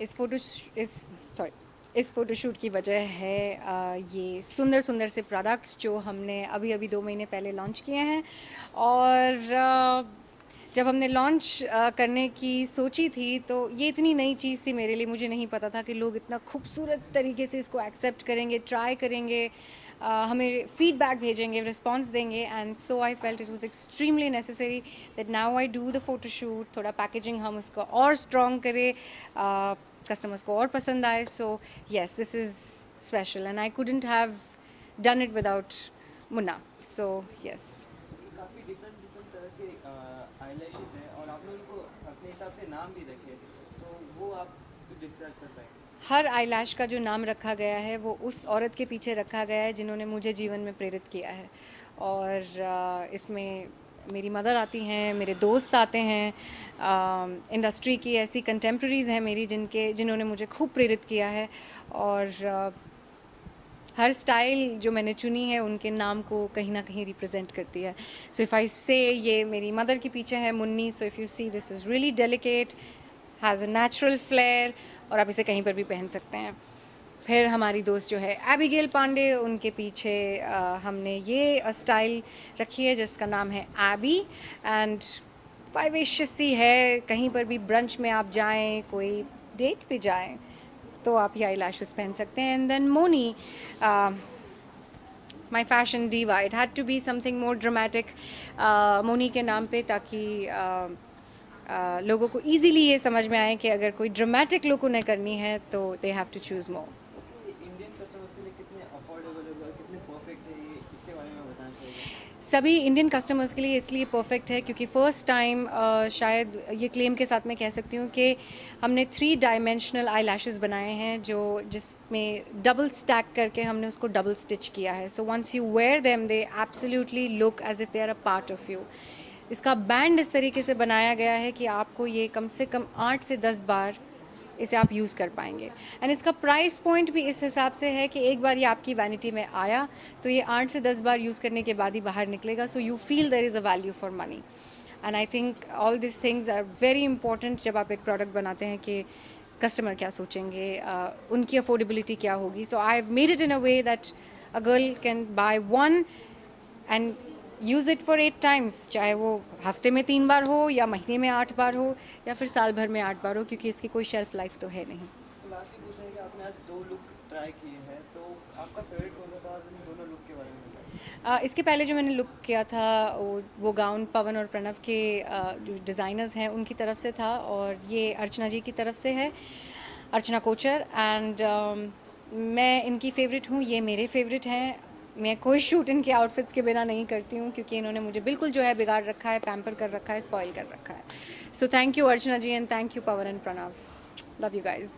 इस फ़ोटो इस सॉरी इस फ़ोटोशूट की वजह है आ, ये सुंदर सुंदर से प्रोडक्ट्स जो हमने अभी अभी दो महीने पहले लॉन्च किए हैं। और आ, जब हमने लॉन्च करने की सोची थी तो ये इतनी नई चीज़ थी मेरे लिए मुझे नहीं पता था कि लोग इतना खूबसूरत तरीके से इसको एक्सेप्ट करेंगे ट्राई करेंगे। हमें फीडबैक भेजेंगे रिस्पॉन्स देंगे and so I felt it was extremely necessary that now I do the photoshoot थोड़ा पैकेजिंग हम उसको और स्ट्रॉन्ग करें कस्टमर्स को और पसंद आए so yes this is special and I couldn't have done it without Munna so yes और आपने उनको अपने हिसाब से नाम भी रखे तो वो आप डिस्क्राइब कर पाएँगे? हर आईलैश का जो नाम रखा गया है, वो उस औरत के पीछे रखा गया है जिन्होंने मुझे जीवन में प्रेरित किया है। और इसमें मेरी मदर आती हैं, मेरे दोस्त आते हैं इंडस्ट्री की ऐसी कंटेम्प्रेरीज़ हैं मेरी जिनके, जिन्होंने मुझे खूब प्रेरित किया है। और हर स्टाइल जो मैंने चुनी है, उनके नाम को कहीं ना कहीं रिप्रेजेंट करती है। सो इफ़ आई से ये मेरी मदर के पीछे है Munni so if you see this is really delicate has a natural flair और आप इसे कहीं पर भी पहन सकते हैं। फिर हमारी दोस्त जो है एबिगेल पांडे उनके पीछे आ, हमने ये स्टाइल रखी है जिसका नाम है एबी एंड पाइवेशियसी है कहीं पर भी ब्रंच में आप जाएँ कोई डेट पे जाएँ तो आप ये आई पहन सकते हैं। And then Moni my fashion diva it had to be something more dramatic Moni के नाम पे ताकि uh, लोगों को इजीली ये समझ में आए कि अगर कोई ड्रामेटिक लुक उन्हें करनी है तो they have to choose more सभी इंडियन कस्टमर्स के लिए इसलिए परफेक्ट है क्योंकि फ़र्स्ट टाइम शायद ये क्लेम के साथ मैं कह सकती हूँ कि हमने थ्री डायमेंशनल आई लैशेज़ बनाए हैं जो जिसमें डबल स्टैक करके हमने उसको डबल स्टिच किया है। So once you wear them they absolutely look as if they are a part of you इसका बैंड इस तरीके से बनाया गया है कि आपको ये कम से कम आठ से दस बार इसे आप यूज़ कर पाएँगे। एंड इसका प्राइस पॉइंट भी इस हिसाब से है कि एक बार ये आपकी वैनिटी में आया तो ये आठ से दस बार यूज़ करने के बाद ही बाहर निकलेगा। So you feel there is a value for money and I think all this things are very important जब आप एक प्रोडक्ट बनाते हैं कि कस्टमर क्या सोचेंगे uh, उनकी अफोर्डेबिलिटी क्या होगी। So I have made it in a way that a girl can buy one and use it for eight times चाहे वो हफ़्ते में तीन बार हो या महीने में आठ बार हो या फिर साल भर में आठ बार हो क्योंकि इसकी कोई शेल्फ लाइफ तो है नहीं। Uh, इसके पहले जो मैंने लुक किया था वो वो गाउन पवन और प्रणव के uh, जो डिज़ाइनर्स हैं उनकी तरफ़ से था और ये अर्चना जी की तरफ़ से है अर्चना कोचर। एंड uh, मैं इनकी फ़ेवरेट हूँ ये मेरे फेवरेट हैं। मैं कोई शूट इनके आउटफिट्स के बिना नहीं करती हूँ, क्योंकि इन्होंने मुझे बिल्कुल जो है बिगाड़ रखा है पैम्पर कर रखा है स्पॉइल कर रखा है। So thank you Archana ji and thank you Pawan and Pranav love you guys